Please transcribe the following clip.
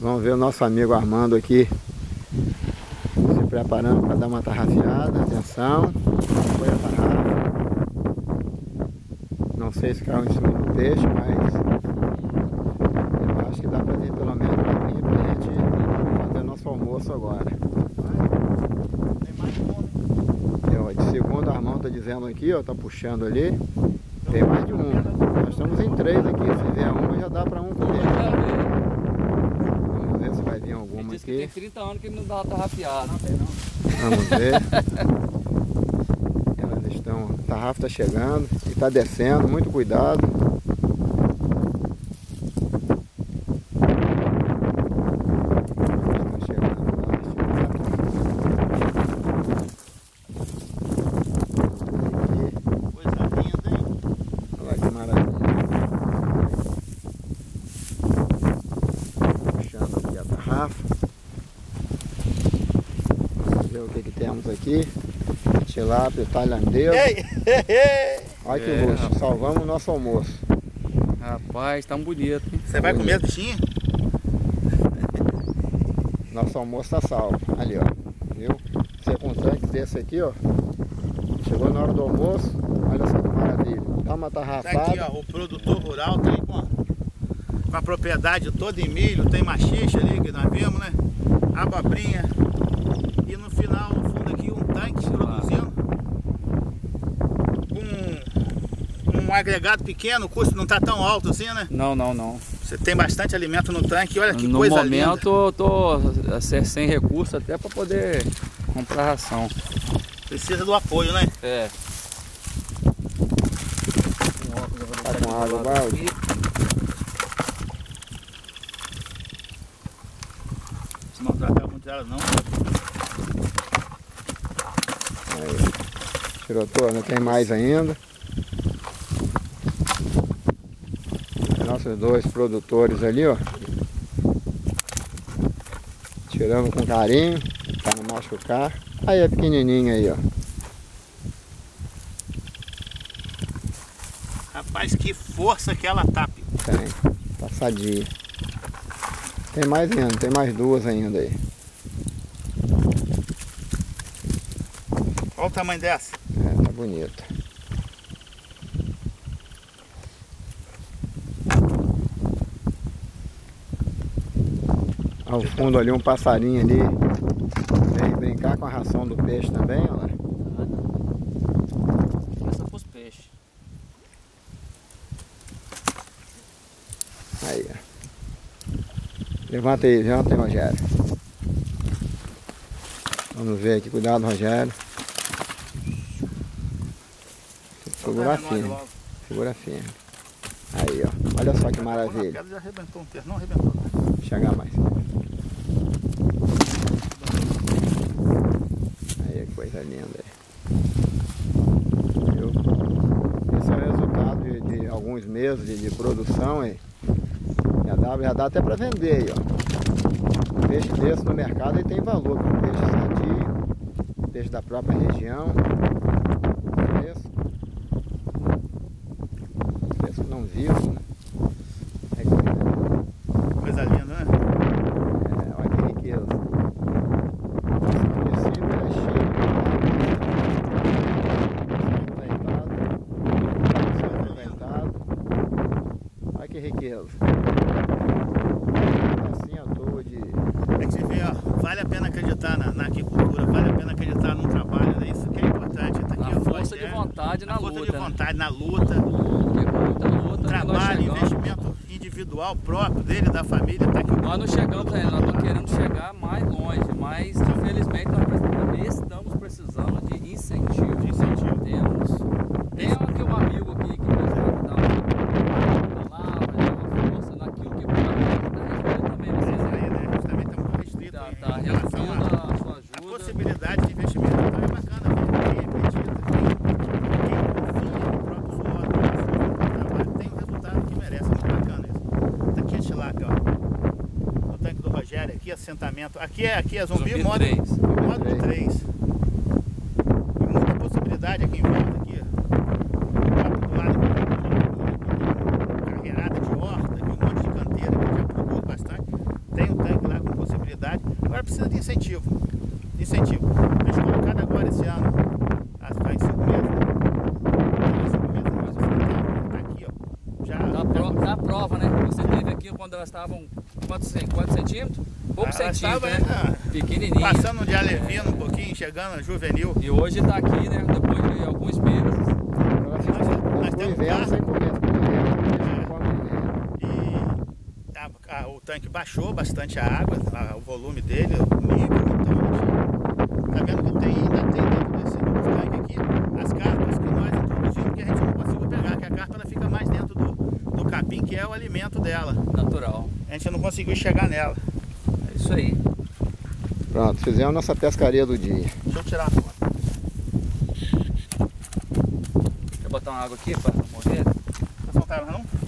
Vamos ver o nosso amigo Armando aqui se preparando para dar uma tarrafiada. Atenção, foi a tarrafa. Não sei se caiu em cima do peixe, mas eu acho que dá para vir pelo menos para a gente fazer nosso almoço agora. Um, né? Eu, de segundo Armando está dizendo aqui, ó, tá puxando ali. Tem mais de um. Nós estamos em três aqui. Se vier uma já dá para um comer. Vamos ver se vai vir Ele disse que tem aqui. 30 anos que ele não dá tarrafiada. Não tem não. Vamos ver. Elas estão. A tarrafa está chegando e está descendo. Muito cuidado. Está chegando lá. Aqui. Coisa linda, hein? Olha que maravilha. Puxando aqui a tarrafa. Que, que temos aqui. Tilápia ei. Olha que É, luxo. rapaz. Salvamos o nosso almoço. Rapaz, tá bonito, hein? Você vai comer as bichinhas? Nosso almoço está salvo. Ali, ó. Viu? Tanque desse aqui, ó. Chegou na hora do almoço. Olha só que maravilha. Dá uma Tá tarrafada. aqui, ó, o produtor rural tem com a, com a propriedade toda em milho, tem machixe ali que nós vimos, né? Abobrinha. No final, no fundo aqui, um tanque produzindo. Um, um agregado pequeno, o custo não tá tão alto assim, né? Não, não, não. Você tem bastante alimento no tanque, olha que no coisa momento linda. eu tô assim, sem recurso até para poder comprar ração. Precisa do apoio, né? É. Tá com água, balde? Se não tratar muito dela não. Toda, tem mais ainda. Nossos dois produtores ali, ó. Tiramos com carinho, para não machucar. Aí é pequenininho aí, ó. Rapaz, que força que ela tá. Pico. Tem, sadia. Tem mais ainda, tem mais duas ainda aí. Olha o tamanho dessa. Tá bonita. Ao fundo ali um passarinho ali. Vem brincar com a ração do peixe também, lá. Essa pros peixes. Aí, ó. Levanta aí, levanta aí, Rogério. Vamos ver aqui, cuidado, Rogério. Segura firme, segura firme. Aí, ó. Olha só que maravilha. Já arrebentou um terço. Não arrebentou. Chegar mais. Aí, que coisa linda. aí. Viu? Esse é o resultado de, de alguns meses de, de produção. Aí. Já, dá, já dá até para vender aí, ó. Um peixe desse no mercado ele tem valor, é um peixe sadio, peixe da própria região. Fresco. Não vivo, né? É que- Coisa linda, né? é, olha que riqueza. Município é cheio de. Olha que riqueza. Assim à toa de. A gente vê, ó, vale a pena acreditar na, na aquicultura, vale a pena acreditar no trabalho, né? Isso que é importante. Tá aqui, Na ó, força de é, vontade na na força luta. de né? vontade, na luta, Porque com muita luta que nós trabalho, investimento individual próprio dele, da família, tá aqui. Nós não chegamos ainda, nós estamos querendo chegar mais longe, mas infelizmente nós também estamos precisando de incentivo. De incentivo. Temos. Tem aqui um amigo aqui que nos dar uma palavra, dar uma força naquilo que pode ajudar também Isso vocês aí, né? A gente também está muito restrito Tá, em tá relação reduzindo a- a sua A ajuda. possibilidade de investimento então é bacana, ver quem acredita, quem, quem confia no próprio suor, no próprio esforço, no trabalho, tem o resultado que merece, muito bacana isso. Tá aqui a tilápia, ó. O tanque do Rogério aqui, assentamento. Aqui é, aqui é zumbi, Zumbi modo, 3. módulo 3. E muita possibilidade aqui em volta, aqui. Do lado aqui, carreirada de horta, aqui, um monte de canteira que já produz bastante. Tem um tanque precisa de incentivo. De incentivo. Eles colocaram agora esse ano, as faz cinco meses, né? Faz cinco meses, frutal tá aqui, ó. Já, Dá, pro, dá prova, né? Você teve aqui quando elas estavam quantos, quantos centímetros? Pouco Ela centímetro, estava, né? né, Pequenininho. passando de alevino um pouquinho, chegando juvenil. E hoje tá aqui, né? Depois de alguns meses. Agora fica- Nós- nós inverno carro. sem comer, pro inverno, sem come inverno. E a- a- o tanque baixou bastante a água, a- o volume dele, o nível, então tá vendo que tem, ainda tem dentro desse tanque aqui as carpas que nós introduzimos que a gente não conseguiu pegar, que a carpa ela fica mais dentro do, do capim, que é o alimento dela. Natural. A gente não conseguiu chegar nela. É isso aí. Pronto, fizemos nossa pescaria do dia. Deixa eu tirar a foto. Quer botar uma água aqui para morrer? Não soltaram não?